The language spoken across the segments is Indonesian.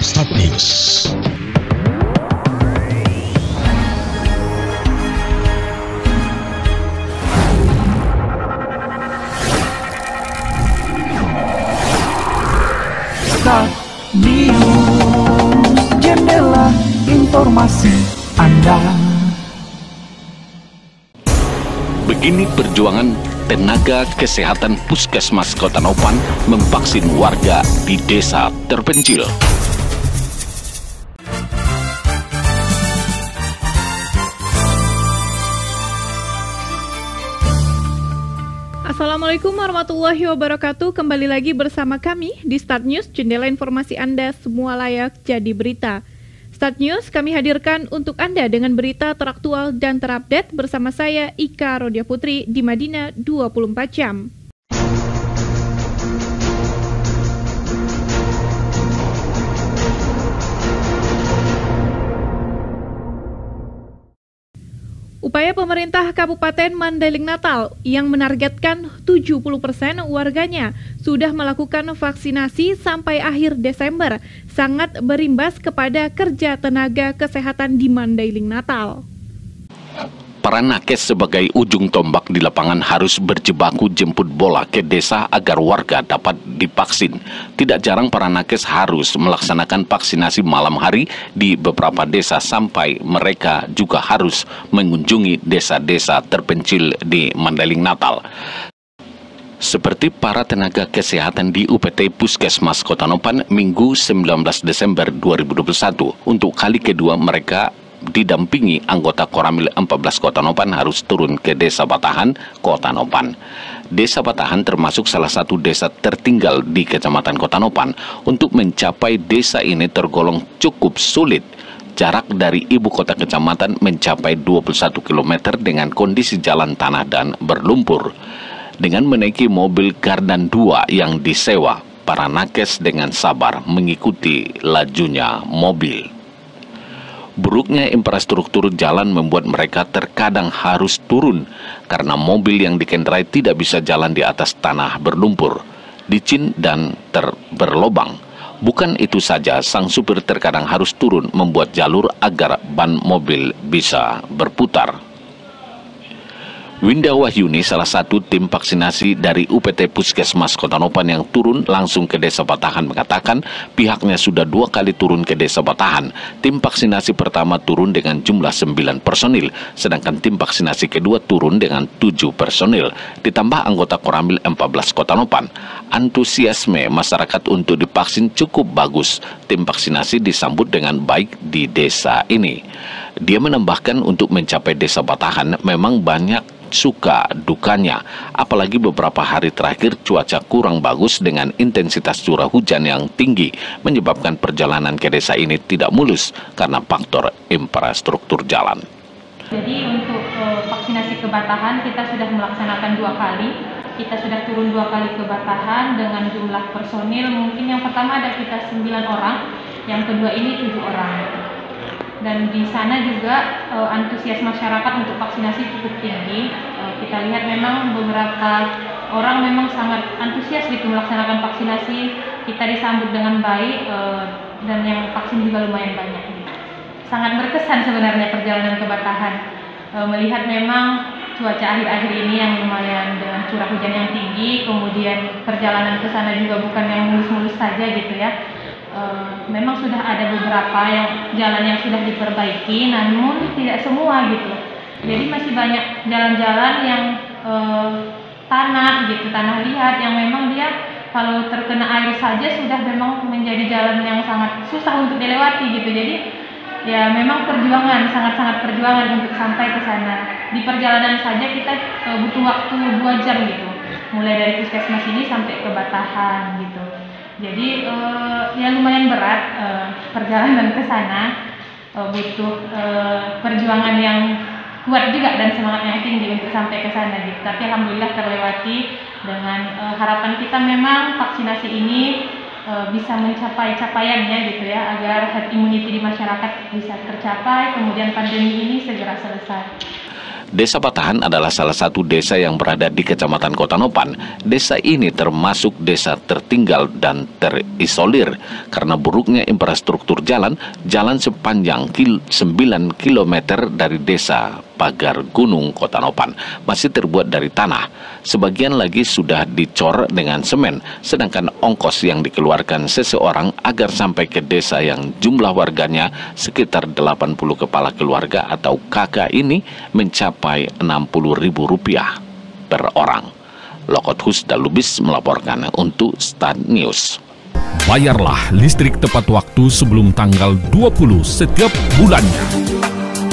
Start News. Start News Jendela informasi Anda Begini perjuangan tenaga kesehatan Puskesmas Kota Nopan memvaksin warga di desa terpencil. Assalamualaikum warahmatullahi wabarakatuh. Kembali lagi bersama kami di Start News, jendela informasi Anda semua layak jadi berita. Start News kami hadirkan untuk Anda dengan berita teraktual dan terupdate bersama saya Ika Rodia Putri di Madinah 24 jam. Upaya pemerintah Kabupaten Mandailing Natal yang menargetkan 70% warganya sudah melakukan vaksinasi sampai akhir Desember sangat berimbas kepada kerja tenaga kesehatan di Mandailing Natal. Para nakes sebagai ujung tombak di lapangan harus berjibaku jemput bola ke desa agar warga dapat divaksin. Tidak jarang para nakes harus melaksanakan vaksinasi malam hari di beberapa desa sampai mereka juga harus mengunjungi desa-desa terpencil di Mandailing Natal. Seperti para tenaga kesehatan di UPT Puskesmas Kota Nopan Minggu 19 Desember 2021. Untuk kali kedua mereka didampingi anggota Koramil 14 Kota Nopan harus turun ke Desa Batahan, Kota Nopan. Desa Batahan termasuk salah satu desa tertinggal di Kecamatan Kota Nopan. Untuk mencapai desa ini tergolong cukup sulit. Jarak dari ibu kota kecamatan mencapai 21 km dengan kondisi jalan tanah dan berlumpur. Dengan menaiki mobil Gardan 2 yang disewa, para nakes dengan sabar mengikuti lajunya mobil. Buruknya infrastruktur jalan membuat mereka terkadang harus turun karena mobil yang dikendarai tidak bisa jalan di atas tanah berlumpur, licin dan terberlobang. Bukan itu saja, sang supir terkadang harus turun membuat jalur agar ban mobil bisa berputar. Winda Wahyuni, salah satu tim vaksinasi dari UPT Puskesmas Kota Nopan yang turun langsung ke Desa Batahan mengatakan pihaknya sudah dua kali turun ke Desa Batahan. Tim vaksinasi pertama turun dengan jumlah 9 personil, sedangkan tim vaksinasi kedua turun dengan 7 personil, ditambah anggota Koramil 14 Kota Nopan. Antusiasme masyarakat untuk divaksin cukup bagus. Tim vaksinasi disambut dengan baik di desa ini. Dia menambahkan untuk mencapai Desa Batahan memang banyak suka dukanya. Apalagi beberapa hari terakhir cuaca kurang bagus dengan intensitas curah hujan yang tinggi menyebabkan perjalanan ke desa ini tidak mulus karena faktor infrastruktur jalan. Jadi untuk uh, vaksinasi ke Batahan kita sudah melaksanakan dua kali. Kita sudah turun dua kali ke Batahan dengan jumlah personil mungkin yang pertama ada kita 9 orang, yang kedua ini tujuh orang dan di sana juga uh, antusias masyarakat untuk vaksinasi cukup tinggi. Uh, kita lihat memang beberapa orang memang sangat antusias gitu melaksanakan vaksinasi. Kita disambut dengan baik uh, dan yang vaksin juga lumayan banyak. Gitu. Sangat berkesan sebenarnya perjalanan ke Batahan. Uh, melihat memang cuaca akhir-akhir ini yang lumayan dengan curah hujan yang tinggi, kemudian perjalanan ke sana juga bukan yang mulus-mulus saja gitu ya Eh, memang sudah ada beberapa yang jalan yang sudah diperbaiki, namun tidak semua gitu. Jadi masih banyak jalan-jalan yang uh, tanah gitu, tanah liat yang memang dia kalau terkena air saja sudah memang menjadi jalan yang sangat susah untuk dilewati gitu. Jadi ya memang perjuangan, sangat-sangat perjuangan untuk sampai ke sana. Di perjalanan saja kita uh, butuh waktu dua jam gitu, mulai dari puskesmas ini sampai ke Batahan gitu. Jadi uh, ya lumayan berat uh, perjalanan ke sana uh, butuh uh, perjuangan yang kuat juga dan semangat yang tinggi untuk sampai ke sana gitu. Tapi alhamdulillah terlewati dengan uh, harapan kita memang vaksinasi ini uh, bisa mencapai capaiannya gitu ya agar herd immunity di masyarakat bisa tercapai kemudian pandemi ini segera selesai. Desa Patahan adalah salah satu desa yang berada di Kecamatan Kota Nopan. Desa ini termasuk desa tertinggal dan terisolir karena buruknya infrastruktur jalan, jalan sepanjang 9 km dari desa pagar gunung Kota Nopan masih terbuat dari tanah. Sebagian lagi sudah dicor dengan semen, sedangkan ongkos yang dikeluarkan seseorang agar sampai ke desa yang jumlah warganya sekitar 80 kepala keluarga atau kakak ini mencapai Rp60.000 per orang. Lokot Husda Lubis melaporkan untuk Start News. Bayarlah listrik tepat waktu sebelum tanggal 20 setiap bulannya.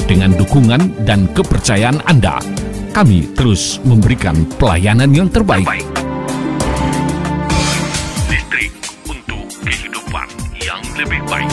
Dengan dukungan dan kepercayaan Anda, kami terus memberikan pelayanan yang terbaik. Listrik untuk kehidupan yang lebih baik.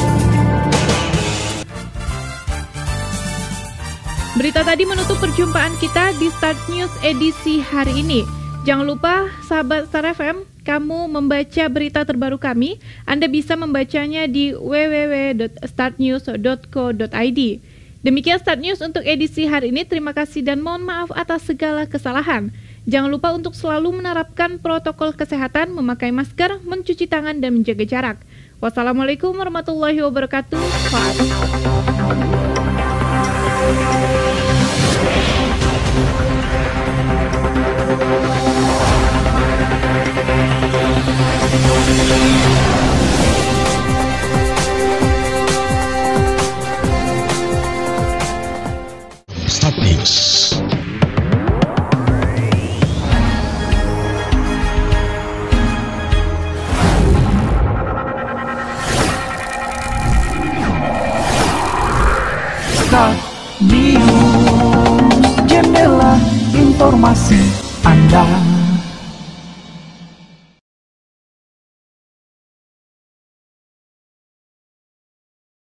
Berita tadi menutup perjumpaan kita di Start News edisi hari ini. Jangan lupa sahabat Star FM, kamu membaca berita terbaru kami, Anda bisa membacanya di www.startnews.co.id. Demikian Start News untuk edisi hari ini. Terima kasih dan mohon maaf atas segala kesalahan. Jangan lupa untuk selalu menerapkan protokol kesehatan, memakai masker, mencuci tangan, dan menjaga jarak. Wassalamualaikum warahmatullahi wabarakatuh. Start News. Start News Jendela informasi Anda